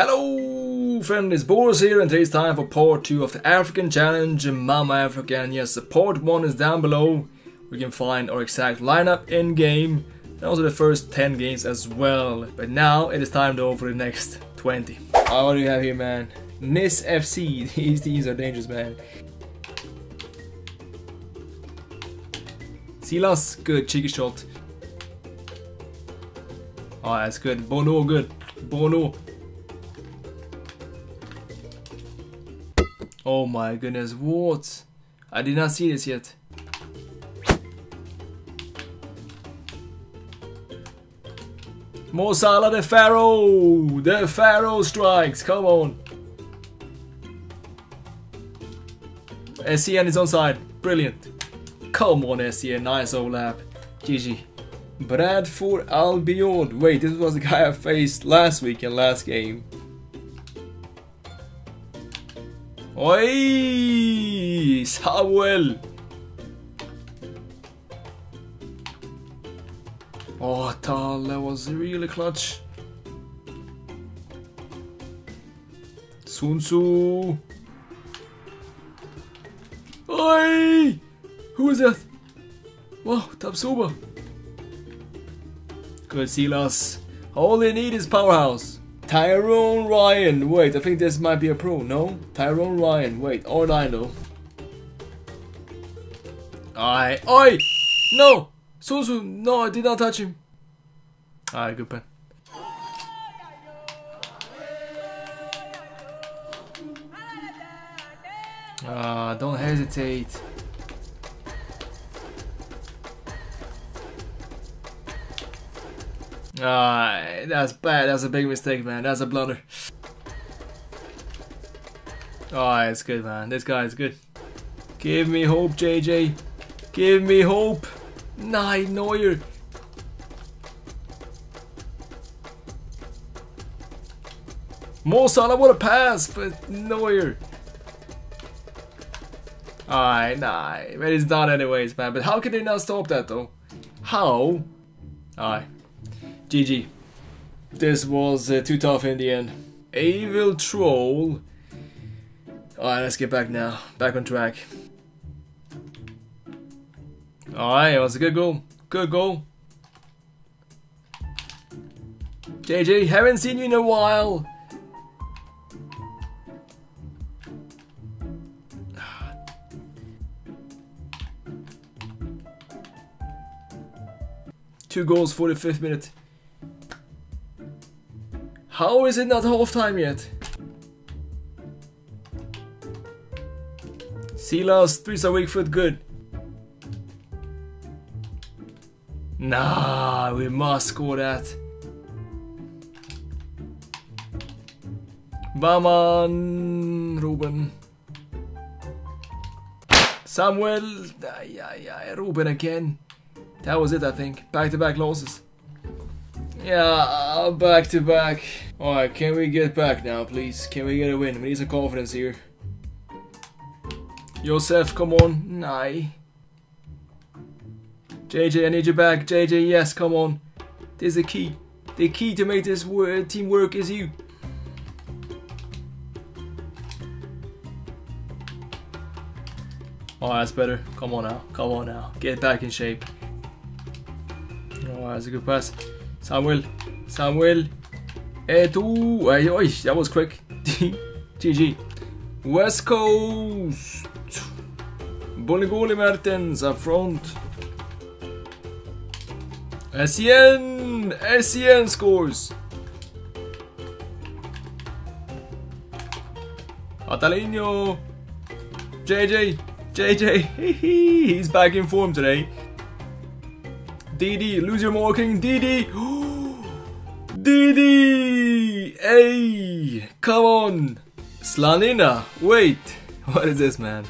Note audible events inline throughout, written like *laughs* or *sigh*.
Hello friend, it's Boras here and today's time for part 2 of the African Challenge Mama Africa and yes, the part 1 is down below. We can find our exact lineup in game and also the first 10 games as well. But now it is time to go for the next 20. Oh, what do you have here man? NIS FC, *laughs* these teams are dangerous man. Silas, good, cheeky shot. Oh, that's good. Bono, good. Bono. Oh my goodness, what? I did not see this yet. Mo Salah the Pharaoh! The Pharaoh strikes, come on! SCN is on side, brilliant. Come on SCN, nice overlap. GG. Bradford Albion. Wait, this was the guy I faced last week in last game. Oi! Samuel! Oh, Tal, that was really clutch. Sunzu! Oi! Who is that? Wow, Tapsoba! Good Silas. All they need is powerhouse. Tyrone Ryan. Wait, I think this might be a pro. No? Tyrone Ryan. Wait, Orlando. I. Oi! No! Susu! No, I did not touch him. Alright, good pen. Uh, don't hesitate. Ah, that's bad. That's a big mistake, man. That's a blunder. Oh, it's good, man. This guy is good. Give me hope, JJ. Give me hope. Nah, Neuer. Mo Salah, what a pass, but Neuer. Alright, nah. But it's done anyways, man. But how can they not stop that, though? How? Alright. GG. This was uh, too tough in the end. Evil Troll. Alright, let's get back now. Back on track. Alright, it was a good goal. Good goal. JJ, haven't seen you in a while. Two goals for the fifth minute. How is it not half time yet? Silas, three a weak foot, good. Nah, we must score that. Vaman, Ruben. Samuel, yeah, yeah, Ruben again. That was it, I think. Back-to-back -back losses. Yeah, uh, back to back. Alright, can we get back now, please? Can we get a win? We need some confidence here. Joseph, come on. Nah. Eh. JJ, I need you back. JJ, yes, come on. There's the key. The key to make this team work is you. Oh, that's better. Come on now. Come on now. Get back in shape. Oh, that's a good pass. Samuel. Samuel. Edu. Ay, oy, that was quick. GG. West Coast. Bonigoli Mertens up front. SCN. SCN scores. Catalino. JJ. JJ. *laughs* He's back in form today. DD, lose your marking, DD! *gasps* DD! Hey! Come on! Slanina! Wait! What is this, man?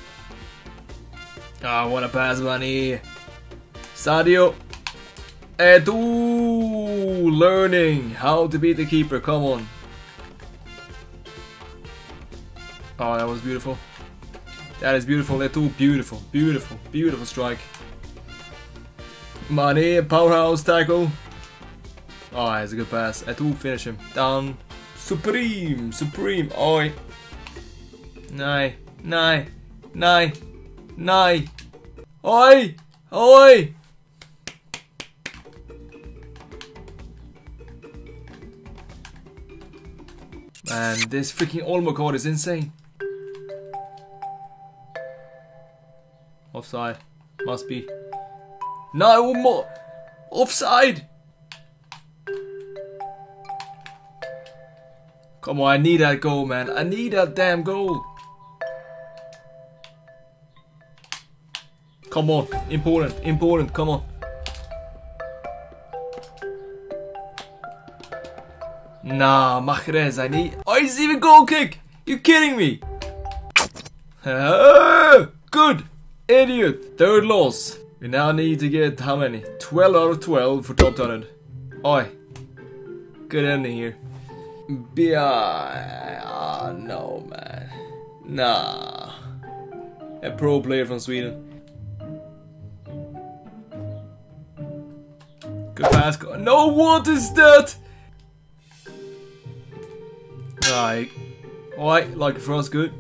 Ah, oh, what a pass, money! Sadio! Edu! Learning how to beat the keeper, come on! Oh, that was beautiful. That is beautiful, Edu, beautiful, beautiful, beautiful strike. Money, powerhouse tackle. Oh, it's a good pass. Etu, finish him. Down. Supreme, Supreme, oj. Nej, nej, nej, nej. Oi! Oi! Man, this freaking Olmo card is insane. Offside. Must be. No more. Offside. Come on, I need that goal, man. I need that damn goal. Come on, important, important, come on. Nah, Mahrez, I need. Oh, it's even goal kick! You kidding me? Good! Idiot! Third loss. We now need to get how many? 12 out of 12 for top 100. Oi. Good ending here. Yeah, uh, no man. Nah. A pro player from Sweden. Good pass. No, what is that? Right. Alright, like for us, good.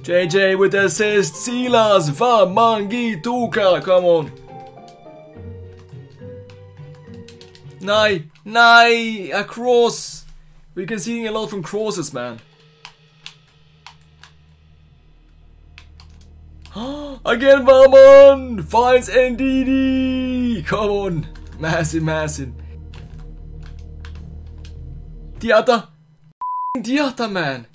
JJ with the assist. Silas, Va, Mangi, Tuka. Come on. Nej, nej, a cross. We're conceding a lot from crosses, man. *gasps* Again, Vaman finds NDD. Come on, massive, massive. Diatta, *laughs* Diatta, man.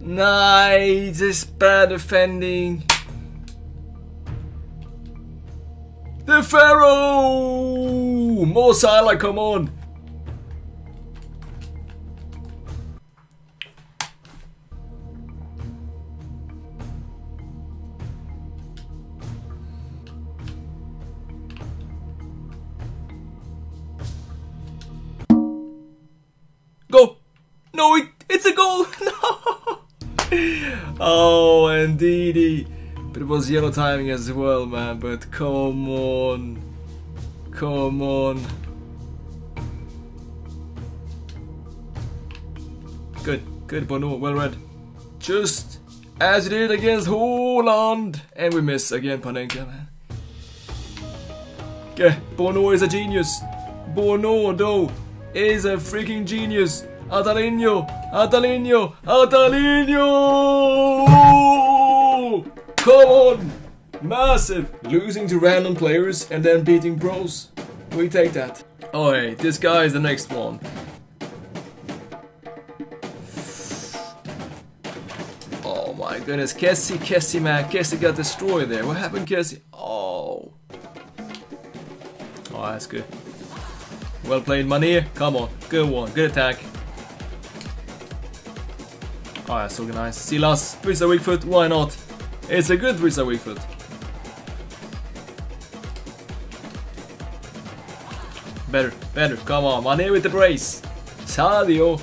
Nice, this bad defending. The Pharaoh! Mo Salah, come on! Go! No, it, it's a goal! *laughs* No! Oh, indeedy. But it was yellow timing as well, man. But come on. Come on. Good. Good, Bono. Well read. Just as you did against Holland. And we miss again, Panenka, man. Okay, Bono is a genius. Bono, though, is a freaking genius. Atalino, Atalino, Atalinho! Come on! Massive! Losing to random players and then beating pros. We take that. Oh hey, this guy is the next one. Oh my goodness, Kessie, Kessie man, Kessie got destroyed there. What happened, Kessie? Oh. Oh, that's good. Well played, Manir. Come on, good one, good attack. Oh, that's organized. Silas, Brisa weak foot, why not? It's a good Brisa weak. Better, better, come on, Mane with the brace. Sadio.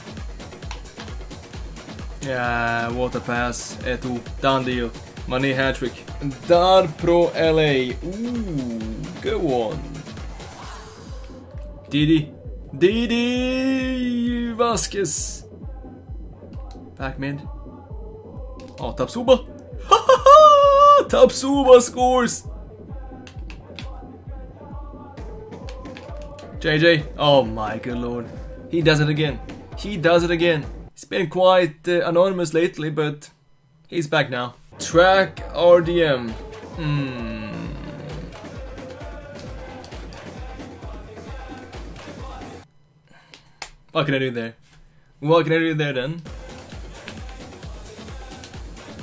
Yeah, what a pass. Eto, done deal. Mane hat trick. Dar Pro LA. Ooh, good one. Didi. Didi Vasquez. Back mid. Oh, Tapsoba. Tapsoba scores. JJ. Oh my good lord. He does it again. He does it again. He's been quite uh, anonymous lately, but he's back now. Track RDM. Hmm. What can I do there? What can I do there then?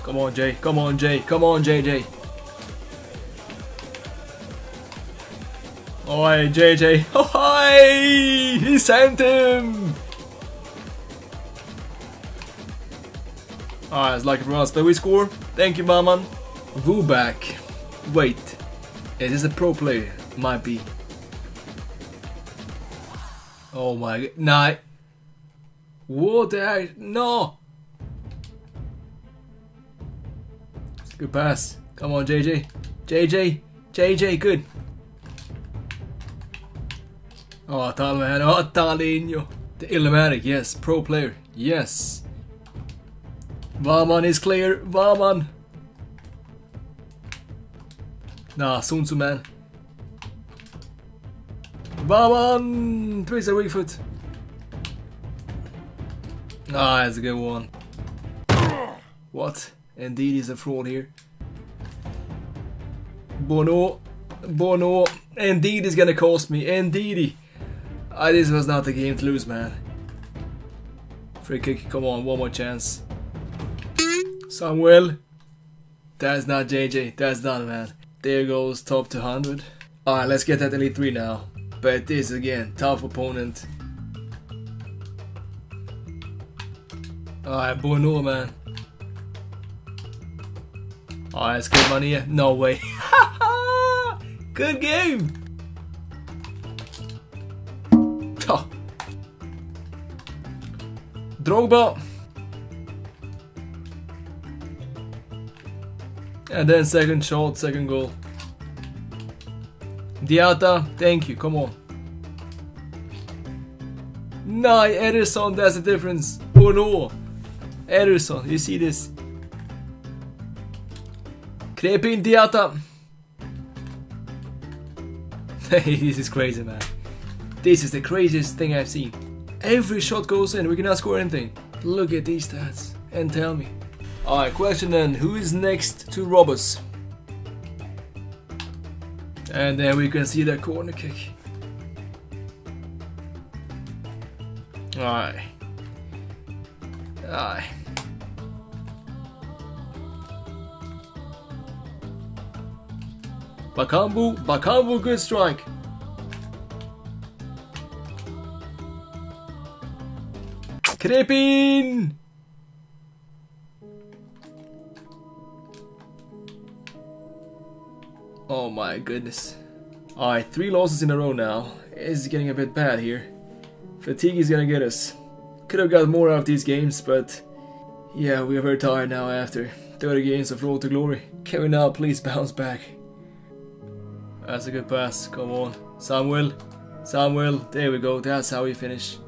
Come on, Jay. Come on, Jay. Come on, JJ. Oi, JJ. *laughs* Oi! He sent him! Alright, it's like everyone else, but we score. Thank you, Maman. Vuback. Wait. Is this a pro player? Might be. Oh my god. Nah. What the heck? No! Good pass. Come on, JJ. JJ. JJ, good. Oh, Talman. Oh, Talinho. The Illumatic, yes. Pro player, yes. Vaman is clear. Vaman. Nah, Sunzu man. Vaman! Twisted weak foot. Ah, that's a good one. What? Indeed, he's a fraud here. Bono. Bono. Indeed, is gonna cost me. Indeed. Ah, this was not the game to lose, man. Free kick, come on, one more chance. Samuel. That's not JJ, that's done, man. There goes top 200. Alright, let's get that Elite 3 now. But this again, tough opponent. Alright, Bono, man. Alright, let's money. Here. No way. *laughs* Good game. *laughs* Oh. Drogba. And then second shot, second goal. Diatta, thank you, come on. Nah, Ederson, that's the difference. Oh no. Ederson, you see this? Krepin Diatta. *laughs* Hey, this is crazy, man. This is the craziest thing I've seen. Every shot goes in, we cannot score anything. Look at these stats and tell me. Alright, question then, who is next to Roberts? And then we can see that corner kick. Alright. Alright. Bakambu, Bakambu, good strike. Krepin! Oh my goodness. Alright, three losses in a row now. It's getting a bit bad here. Fatigue is gonna get us. Could have got more out of these games, but yeah, we are very tired now after 30 games of Road to Glory. Can we now please bounce back? That's a good pass, come on. Samuel, Samuel, there we go, that's how we finish.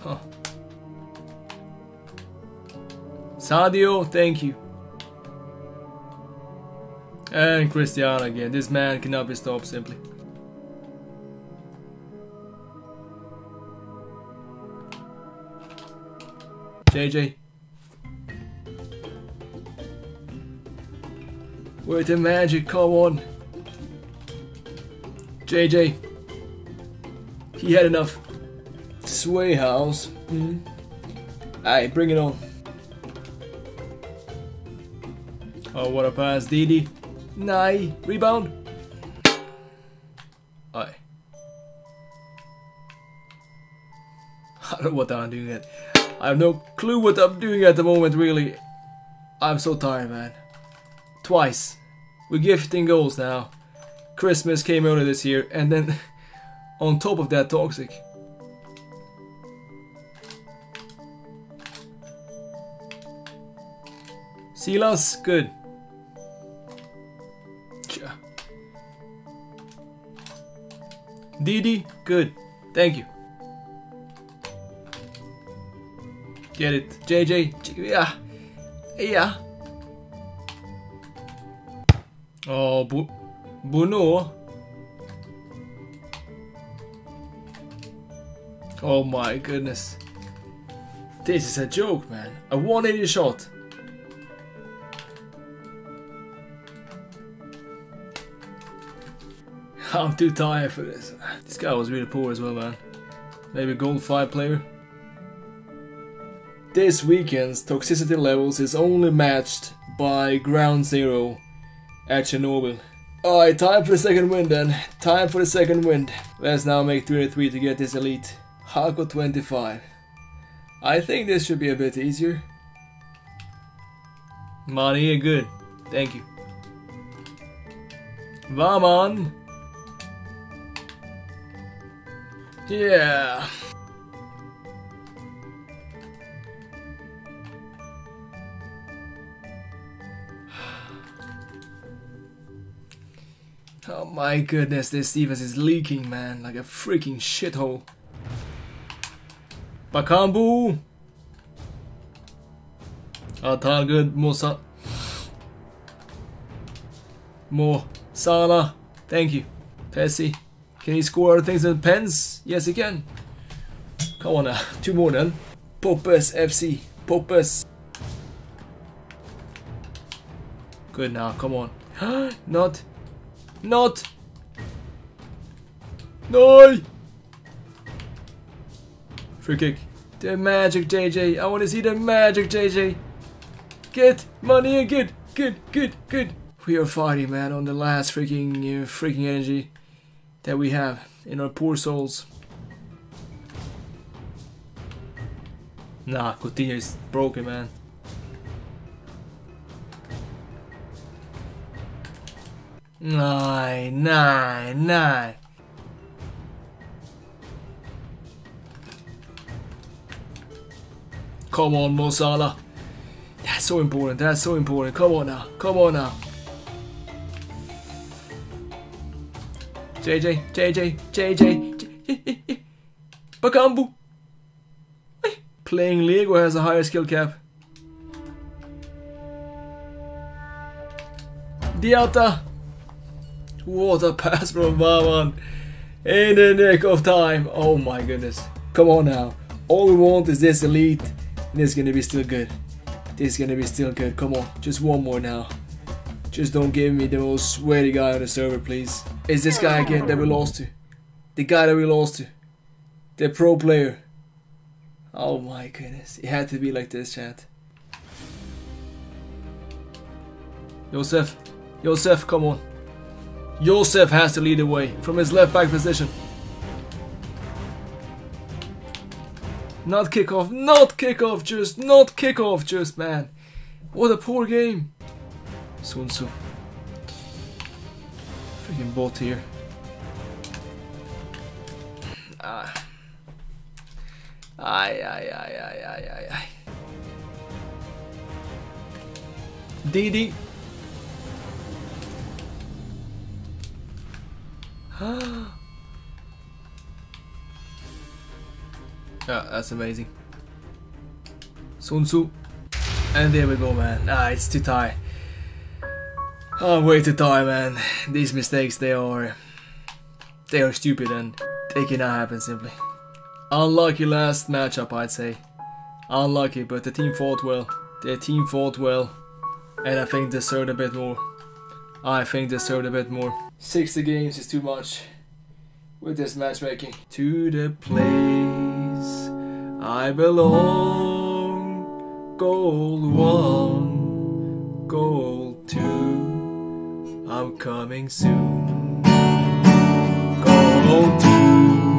Huh. Sadio, thank you. And Cristiano again. This man cannot be stopped simply. JJ. Where's the magic? Come on. JJ. He had enough. Sway house. Mm -hmm. Alright, bring it on. Oh, what a pass, Didi. Nay. Rebound. Aye. *laughs* I don't know what I'm doing yet. I have no clue what I'm doing at the moment, really. I'm so tired, man. Twice. We're gifting goals now. Christmas came earlier this year, and then *laughs* on top of that, Toxic. Silas, good. Didi, good. Thank you. Get it. JJ, yeah. Yeah. Oh, Bu. Oh my goodness. This is a joke, man. A 180 shot. *laughs* I'm too tired for this. This guy was really poor as well, man. Maybe a gold 5 player. This weekend's toxicity levels is only matched by Ground Zero at Chernobyl. Alright, time for the second win then. Time for the second win. Let's now make 3 to get this elite. Hako 25. I think this should be a bit easier. Money, good. Thank you. Vaman. Yeah. My goodness, this defense is leaking, man, like a freaking shithole. Bakambu! Atal good, Musa. More. Salah. Thank you. Kessie. Can he score other things than pens? Yes, he can. Come on now. Two more then. Popes FC. Popes. Good now. Come on. *gasps* Not. Not. No. Free kick. The magic JJ. I want to see the magic JJ. Get money and good, good, good, good. We are fighting, man, on the last freaking, uh, freaking energy that we have in our poor souls. Nah, Coutinho is broken, man. Nine, nine, nine. Come on, Mo Salah. That's so important. That's so important. Come on now. Come on now. JJ, JJ, JJ, Bakambu. Playing Lego has a higher skill cap. Diatta. What a pass from Vaman. In the nick of time. Oh my goodness. Come on now. All we want is this elite. And it's gonna be still good. This is gonna be still good. Come on. Just one more now. Just don't give me the most sweaty guy on the server, please. Is this guy again that we lost to? The guy that we lost to? The pro player? Oh my goodness. It had to be like this, chat. Josef. Josef, come on. Josef has to lead the way from his left back position. Not kickoff, not kickoff, just not kickoff, just man. What a poor game. Sunzu. Freaking bot here. Ah. Ay, ay, ay, ay, ay, ay, ay. Didi. Yeah, *gasps* that's amazing. Sunzu. And there we go, man. Ah, it's too tight. Oh, way too tight, man. These mistakes, they are... They are stupid and they cannot happen simply. Unlucky last matchup, I'd say. Unlucky, but the team fought well. The team fought well. And I think deserved a bit more. I think deserved a bit more. 60 games is too much with this matchmaking. To the place I belong. Goal one, goal two. I'm coming soon. Goal two.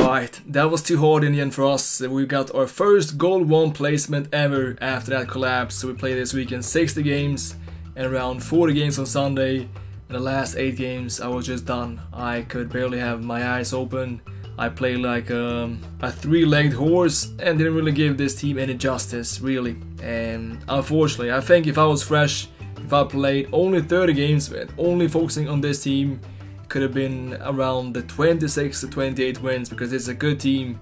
Alright, that was too hard in the end for us. We got our first goal one placement ever after that collapse. So we played this weekend 60 games and around 40 games on Sunday. In the last 8 games I was just done. I could barely have my eyes open. I played like um, a three-legged horse and didn't really give this team any justice, really. And unfortunately, I think if I was fresh, if I played only 30 games, with only focusing on this team, could have been around the 26 to 28 wins because it's a good team.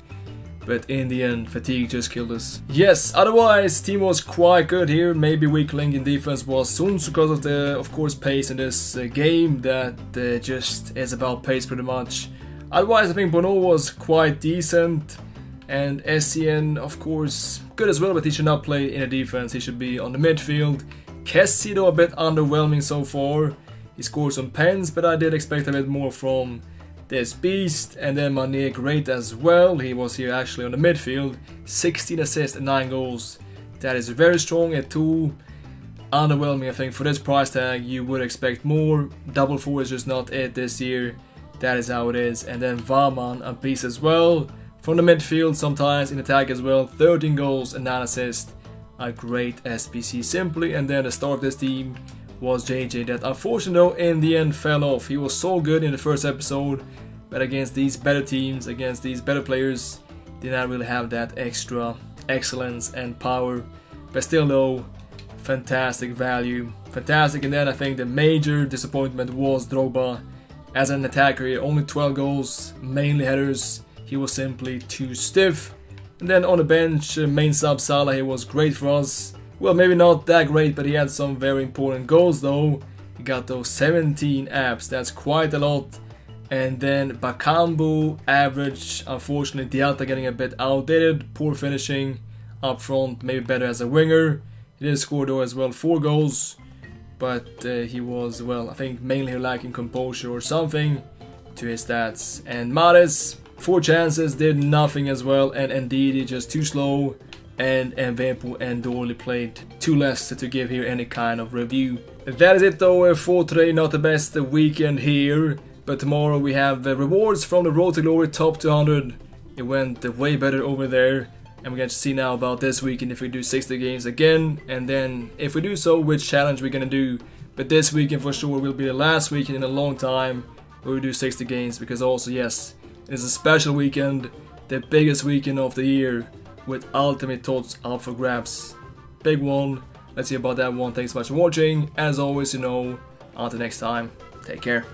But in the end, fatigue just killed us. Yes, otherwise, team was quite good here. Maybe weak link in defense was Sun because of the, of course, pace in this uh, game that uh, just is about pace pretty much. Otherwise, I think Bono was quite decent. And SCN, of course, good as well, but he should not play in a defense. He should be on the midfield. Kessie, though, a bit underwhelming so far. He scored some pens, but I did expect a bit more from this beast. And then Mane great as well. He was here actually on the midfield. 16 assists and 9 goals. That is very strong at 2. Underwhelming, I think. For this price tag, you would expect more. Double 4 is just not it this year. That is how it is. And then Varman, a beast as well. From the midfield, sometimes in attack as well. 13 goals and 9 assists. A great SPC simply. And then the star of this team was JJ that unfortunately in the end fell off. He was so good in the first episode, but against these better teams, against these better players, did not really have that extra excellence and power. But still though, fantastic value. Fantastic and then I think the major disappointment was Drogba. as an attacker, only 12 goals, mainly headers. He was simply too stiff. And then on the bench, uh, main sub Salah, he was great for us. Well, maybe not that great, but he had some very important goals though. He got those 17 apps, that's quite a lot. And then Bakambu, average. Unfortunately, Diatta getting a bit outdated, poor finishing up front, maybe better as a winger. He did score though as well, four goals but uh, he was, well, I think mainly lacking composure or something to his stats. And Mahrez, four chances, did nothing as well, and indeed he just too slow. And Mwepu and Dorley played too less to give here any kind of review. That is it though for today, not the best weekend here. But tomorrow we have the rewards from the Road to Glory Top 200. It went way better over there. And we're going to see now about this weekend if we do 60 games again. And then if we do so, which challenge we're going to do. But this weekend for sure will be the last weekend in a long time where we do 60 games. Because also, yes, it is a special weekend. The biggest weekend of the year with Ultimate Tots up for grabs. Big one. Let's see about that one. Thanks so much for watching. As always, you know, until next time, take care.